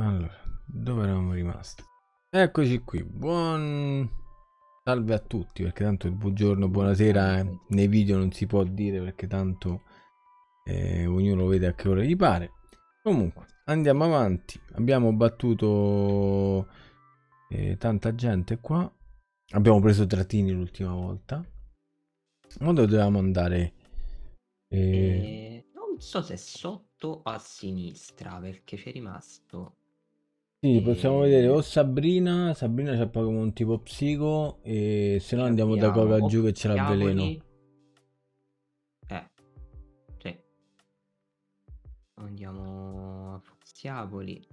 Allora, dove eravamo rimasti? Eccoci qui, buon salve a tutti, perché tanto il buongiorno, buonasera eh, nei video non si può dire perché tanto eh, ognuno vede a che ora gli pare. Comunque, andiamo avanti, abbiamo battuto eh, tanta gente qua, abbiamo preso Tratini l'ultima volta. Ma dove dovevamo andare? Eh, Eh, non so se sotto o a sinistra, perché c'è rimasto. Sì, possiamo vedere o Sabrina, Sabrina c'ha Pokémon tipo Psico e se no andiamo da abbiamo Coca giù che ce l'ha veleno. Eh, sì. Andiamo a Fuziapoli.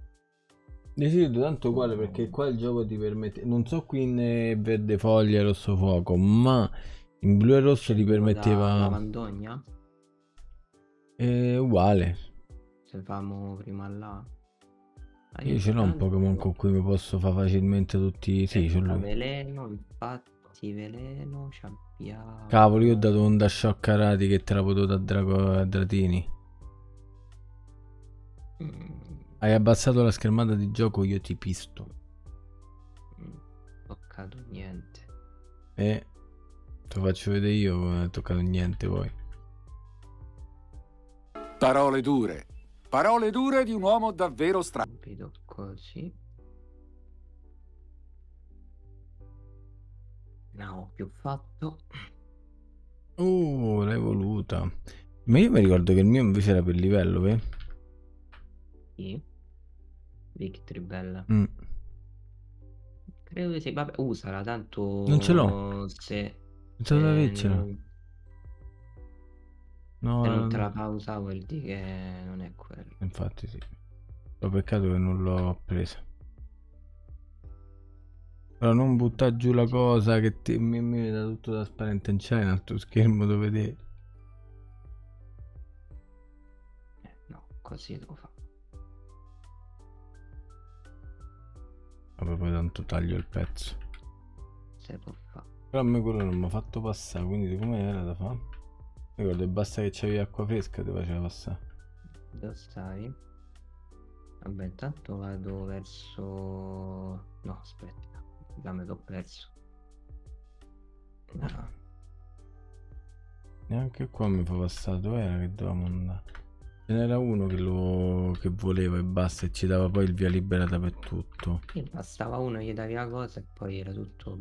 Decido tanto uguale perché qua il gioco ti permette, non so qui in eh, verde foglia e rosso fuoco, ma in blu e rosso ti da permetteva Lavandogna. eh, uguale. Se famo prima là. Io ce l'ho un Pokémon con cui mi posso fare facilmente tutti, sì, ce l'ho. Veleno, infatti veleno, abbiamo. Cavolo, io ho dato un dash shock a Rati che te la potevo da Drago a Dratini. Mm, Hai abbassato la schermata di gioco, io ti pisto. mm, toccato niente. E te lo faccio vedere io, non è toccato niente poi. Parole dure. Parole dure di un uomo davvero strano. Vedo così. Ne ho più fatto. Oh, l'hai voluta. Ma io mi ricordo che il mio invece era per livello, eh? Sì. Victory bella. Mm. Credo che sì. Vabbè, usala, tanto. Non ce l'ho. Se. Pensavo di se avercela. non, No, se no, non te la fa usare vuol dire che non è quello. Infatti sì. Ho peccato che non l'ho presa. Però non buttare giù la cosa che ti, mi, mi veda tutto trasparente. Non c'è un altro schermo dove vedere. Eh, no, così devo fare. Vabbè, poi tanto taglio il pezzo. Se può fare. Però a me quello non mi ha fatto passare, quindi come era da fare? Ricordo basta che c'avevi acqua fresca e ti faceva passare. Dove stai? Vabbè, intanto vado verso... No, aspetta. Da me l'ho perso. No. Neanche qua mi fa passare dove era che dovevamo andare. Ce n'era uno che, lo, che voleva e basta e ci dava poi il via libera dappertutto. Sì, bastava uno, gli davi la cosa e poi era tutto...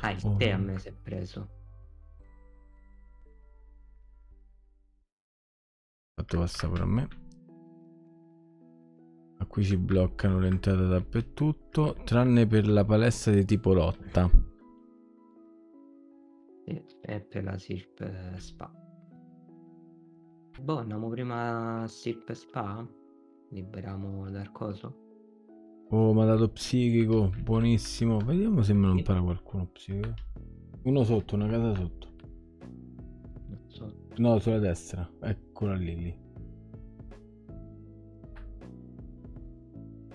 Ah, il tè a me si è preso. Fatto passare pure a me. A qui ci bloccano l'entrata dappertutto, tranne per la palestra di tipo lotta. E per la Sirp eh, Spa. Boh, andiamo prima a Sirp Spa? Liberiamo dal coso? Oh, mi ha dato psichico, buonissimo. Vediamo se me lo impara qualcuno psichico. Uno sotto, una casa sotto. No, sulla destra. Eccola lì, lì.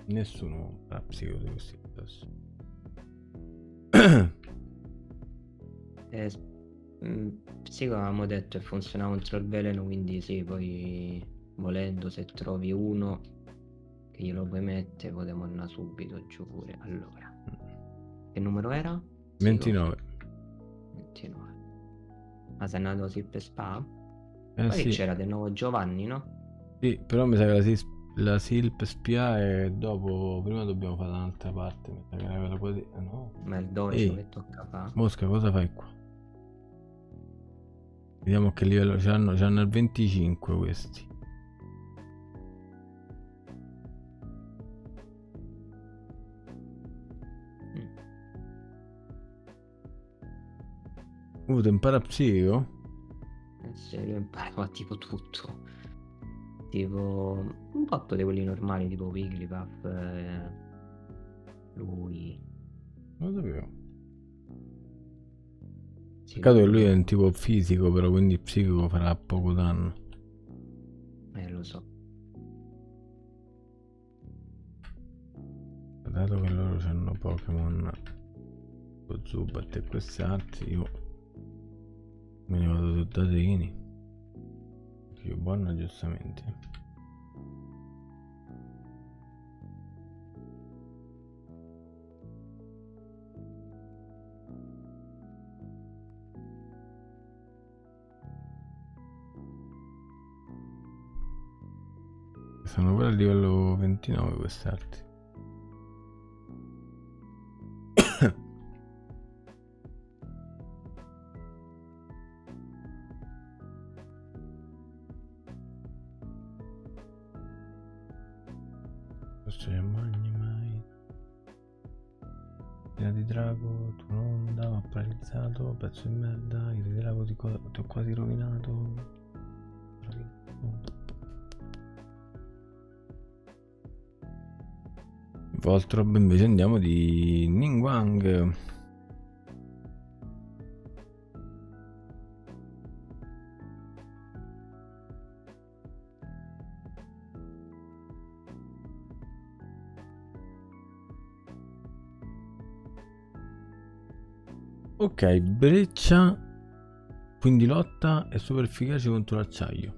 Nessuno ha psico di questi adesso. Eh, mm, come avevamo detto, funziona contro il veleno, quindi sì, poi volendo se trovi uno che glielo puoi mettere, potremmo andare subito giù pure. Allora, che numero era? Sì, 29. 29. Ma sei andato sì per Spa? Eh sì, c'era del nuovo Giovanni, no? sì, però mi sa che la, sis- la SILP spia e dopo, prima dobbiamo fare un'altra parte. Mi sa che era quella qua di... eh, no. Ma il dolce che tocca fa. Mosca, cosa fai qua? Vediamo che livello c'hanno. C'hanno il 25 questi. Uh, te impara psico? Eh sì, lui imparava tipo tutto. Tipo un botto di quelli normali, tipo Wigglypuff. eh, lui. Non lo sapevo. Sì, Peccato che lui è un tipo fisico, però quindi psichico farà poco danno. Eh, lo so. Dato che loro hanno Pokémon Zubat e questi altri, io me ne vado su Datini. più, buono aggiustamenti. Sono pure a livello 29 queste. Di merda, il drago ti, ho quasi rovinato. rovinato. Voltrob invece andiamo di Ningguang. Ok, breccia, quindi lotta è super efficace contro l'acciaio.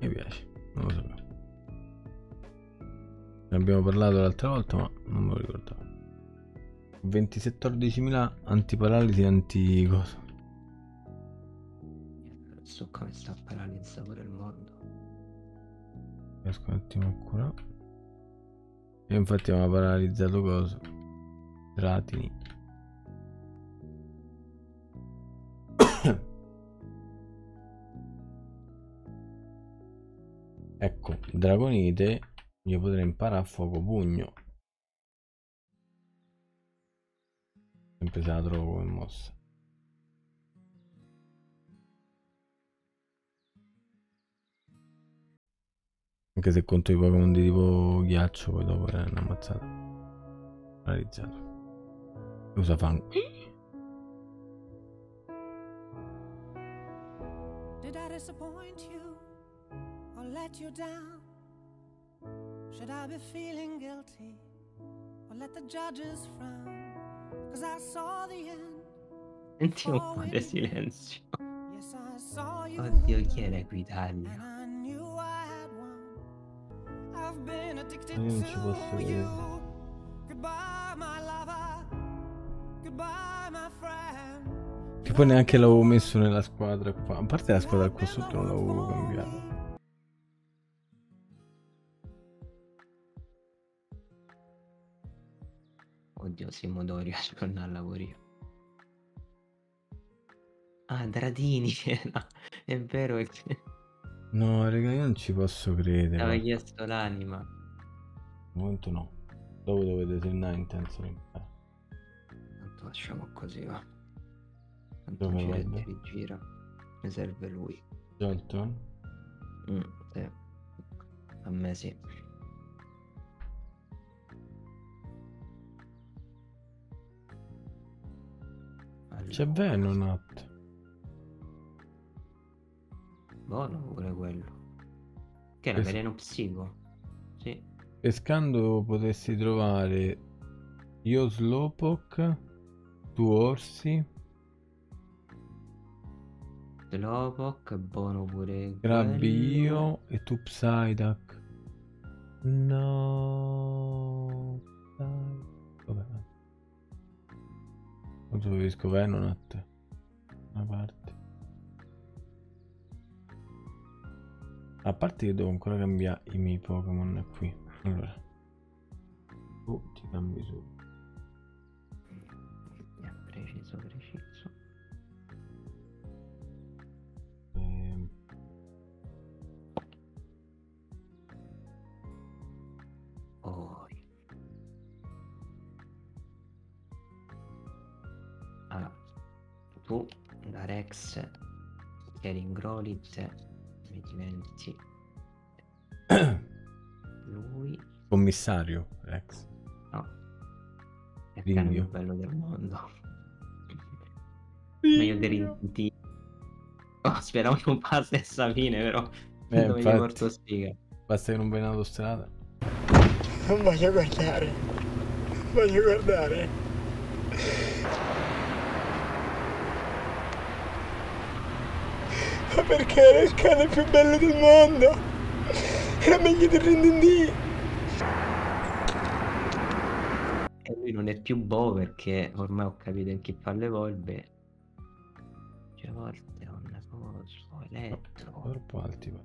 Mi piace, non lo sapevo. Ne abbiamo parlato l'altra volta, ma non me lo ricordavo. 27-14.000 antiparalisi anti cosa? Non so come sta paralizzando pure il mondo. Riesco un attimo a curare. E infatti aveva paralizzato cosa? Dratini. Dragonite io potrei imparare a fuoco pugno. Sempre se la trovo come mossa. Anche se conto i Pokémon di tipo ghiaccio, poi dopo è una mazzata. Realizzato. Usa fango. Did I disappoint you or let you down? Should I be feeling guilty or let the judges frown? Cause I saw the end. Senti un po' di silenzio. Oddio, chi è l'Equitalia? Io non ci posso vedere. Che poi neanche l'avevo messo nella squadra qua. A parte la squadra qua sotto non l'avevo cambiato. Oddio, Simodorio ci torna al lavoro. Ah, Dradini, no, è vero che... No, raga, io non ci posso credere. Aveva chiesto l'anima. Al momento no. Dopo dovete segnare intenso l'impero. Tanto lasciamo così, va. Tanto Dove gira e rigira. Mi serve lui. Jolton? Mm, sì. A me sì. C'è Venonat. Buono pure quello. Che è la Es- veleno psico. Sì. Pescando potresti trovare io Slowpoke, tu Orsi, Slowpoke, buono pure Grabbi io e tu Psyduck. No. Non capisco Venonat. Una parte. A parte che devo ancora cambiare i miei Pokémon qui. Allora. Tu ti cambi su. Preciso, preciso. Rex che eri in Growlithe mi diventi lui commissario Rex. no è il cane più bello del mondo meglio di Rinti oh, speravo non fa la stessa fine però Eh, dove infatti. porto stiga Basta che non vai in autostrada. Non voglio guardare. Voglio guardare. Perché era il cane più bello del mondo? Era meglio di Rindindì. E lui non è più Bo perché ormai ho capito in chi fa le volve. Cioè volte ho una cosa, elettro, Troppo alti. va.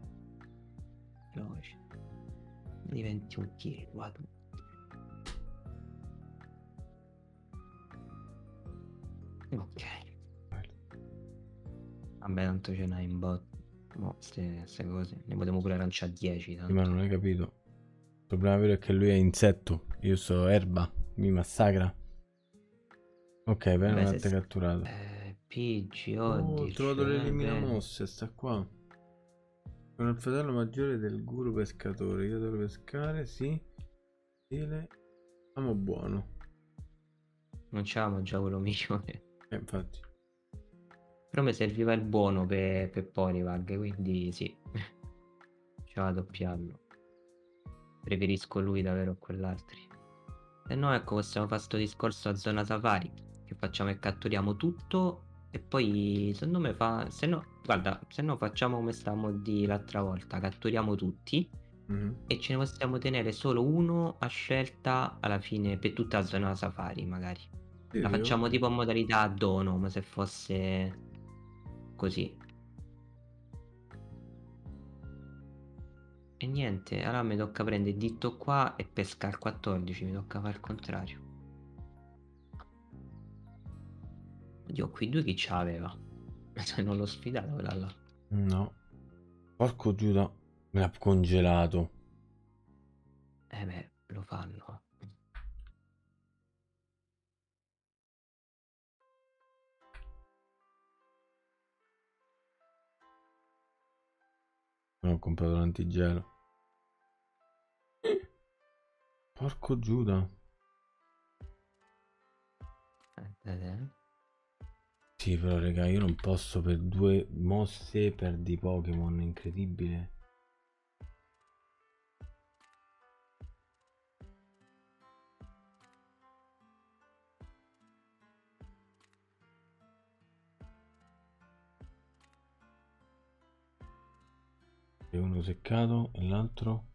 veloce. Diventi un chilo, qua Vabbè, tanto ce n'hai in bot. Mo, ste, ste cose. Ne potremmo pure lanciare 10. Sì, Tanto. ma non hai capito. Il problema vero è che lui è insetto. Io so erba. Mi massacra. Ok, bene, non avete catturato. Eh, PG, Oh, oggi. ho trovato l'elimina mosse, sta qua. Con il fratello maggiore del guru pescatore. Io devo pescare, sì. Stile. Amo buono. Non c'avevamo già quello mio. Eh, infatti. Però mi serviva il buono per, per Polivag, quindi sì. Ci vado a doppiarlo. Preferisco lui davvero a quell'altri. Se no, ecco, possiamo fare sto discorso a zona safari. Che facciamo e catturiamo tutto. E poi, secondo me fa... Se no, guarda, se no facciamo come stavamo di l'altra volta. Catturiamo tutti. Mhm. E ce ne possiamo tenere solo uno a scelta alla fine per tutta la zona safari, magari. Sì, La facciamo tipo a modalità dono, come se fosse così. E niente, allora mi tocca prendere il ditto qua e pescare 14, mi tocca fare il contrario. Oddio, qui due chi ce l'aveva? Se non l'ho sfidato quella là. No. Porco Giuda. Me l'ha congelato. Eh beh, lo fanno. Non ho comprato l'antigelo. Porco Giuda. Eh. Sì, però raga, io non posso per due mosse perdi Pokémon, incredibile. E uno seccato e l'altro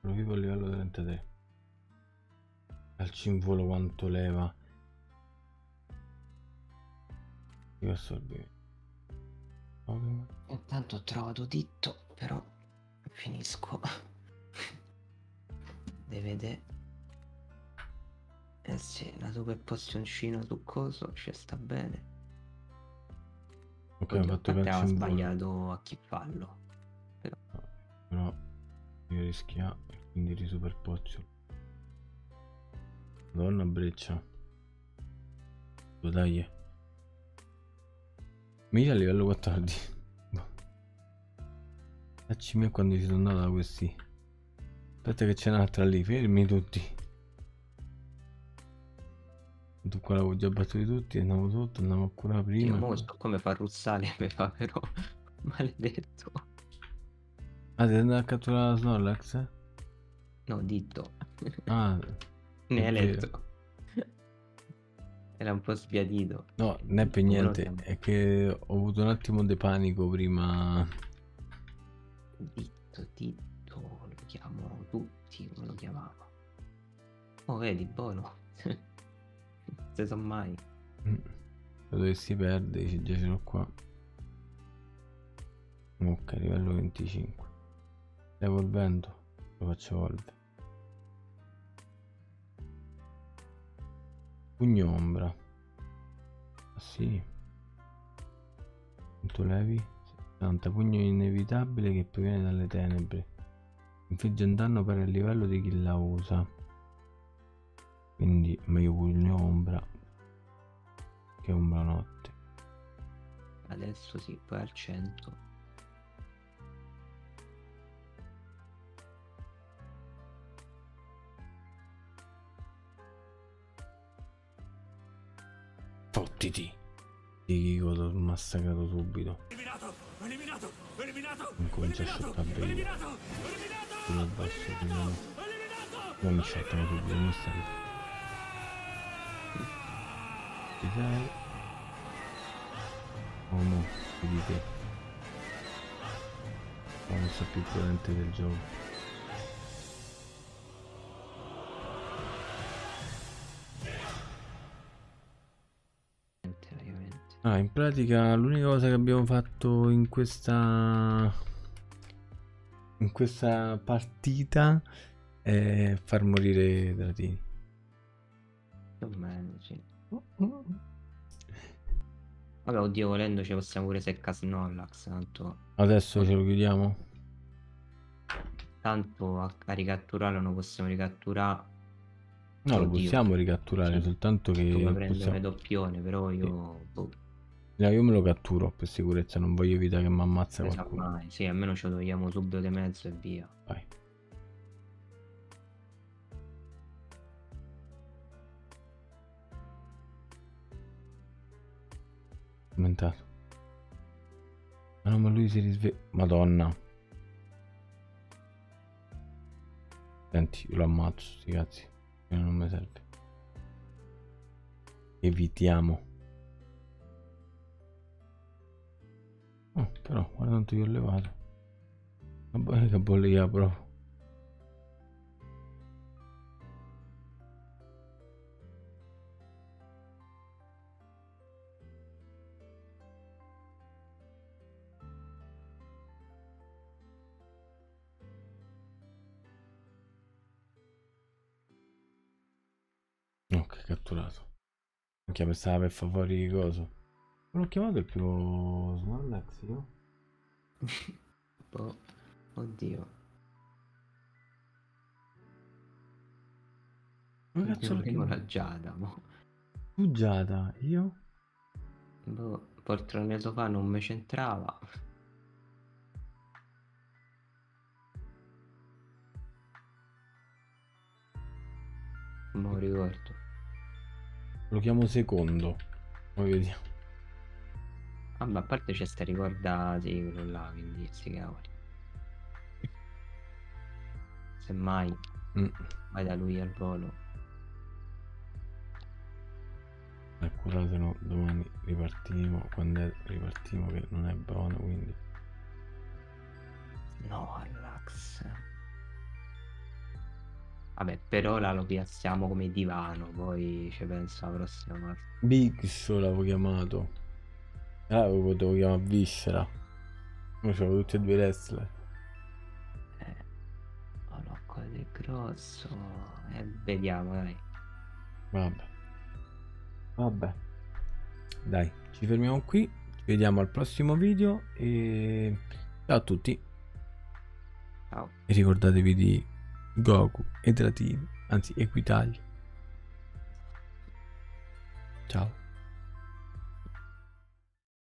lo vivo a livello 33 al cinvolo quanto leva io assorbimento Pokémon Intanto ho trovato ditto, però finisco. Deve. Eh sì, la super pozioncina su coso ci sta bene. Ok ho fatto aveva cinvolo sbagliato a chi farlo. però. Io rischia quindi di super pozio. Madonna breccia. Lo dai Miglia a livello 14 Dacci me quando ci sono andato da questi. Aspetta che c'è un'altra lì fermi tutti tu qua l'avevo già battuti tutti andiamo sotto andiamo a curare Io prima mo so come fa russale mi fa però maledetto. ah devi andare a catturare la Snorlax? No, ditto. ah ne è letto. Era un po' sbiadito. No, non è per niente, è che ho avuto un attimo di panico prima. Ditto, ditto, lo chiamo tutti, come lo chiamavo. Oh, vedi, buono. Si so mai. Mm. Lo dovessi perdere, ci- l'ho qua. Ok, livello 25. Levo il vento, lo faccio evolvere. Pugno ombra. Ah sì. Quanto levi? 70. Pugno inevitabile che proviene dalle tenebre. Infligge un danno per il livello di chi la usa quindi meglio buio ombra che ombra notte. Adesso sì poi al 100 fottiti. Di Kiko l'ho massacrato subito? Eliminato! Eliminato! Eliminato! Incomincia a shottare eliminato! eliminato eliminato eliminato! Eliminato! Eliminato eliminato eliminato eliminato eliminato eliminato! Eliminato eliminato eliminato eliminato eliminato eliminato eliminato eliminato eliminato eliminato eliminato eliminato eliminato 26 uomo vedete la mossa più potente del gioco Ah, in pratica l'unica cosa che abbiamo fatto in questa in questa partita è far morire i Dratini. Domani, sì. Vabbè, oddio, volendo ci possiamo pure secca Snorlax, tanto, Adesso ce lo chiudiamo? tanto a, a ricatturarlo non possiamo ricatturare. No, lo Oddio. possiamo ricatturare, Sì. soltanto che Tu puoi prendere possiamo... doppione, però io... Boh, No, io me lo catturo per sicurezza, non voglio evitare che mi ammazza qualcuno. mai. Sì, almeno ce lo togliamo subito di mezzo e via. Vai. Aumentato. Ma no, ma lui si risveglia. Madonna. Senti, io lo ammazzo, sti cazzi. Io non mi serve. Evitiamo. Oh, però, guarda quanto io ho levato. Vabbè, che bollia proprio. Ok, catturato. Anche pensava per far fuori coso. Non l'ho chiamato il primo Snorlax io? Boh, oddio. Ma cazzo l'ho Prima chiamato? la Giada, mo. Tu Giada, io? Boh, poltrone sofà non mi c'entrava. Non lo ricordo. Lo chiamo secondo. Poi vediamo. Vabbè, a parte c'è sta ricorda sì, quello là, quindi sti cavoli. Semmai Mm. vai da lui al volo. Ecco, se no domani ripartiamo. Quando è ripartiamo che non è buono, quindi. No, relax. Vabbè, per ora lo piazziamo come divano, poi ci penso la prossima volta. Big Show l'avevo chiamato. Ah, lo potevo chiamare Viscera. Ora c'avevo tutti e due wrestler. Eh, cosa è grosso. Eh, vediamo, dai. Vabbè. Vabbè. Dai, ci fermiamo qui. Ci vediamo al prossimo video. E ciao a tutti. Ciao. E ricordatevi di Goku e Dratini, anzi Equitalia. Ciao.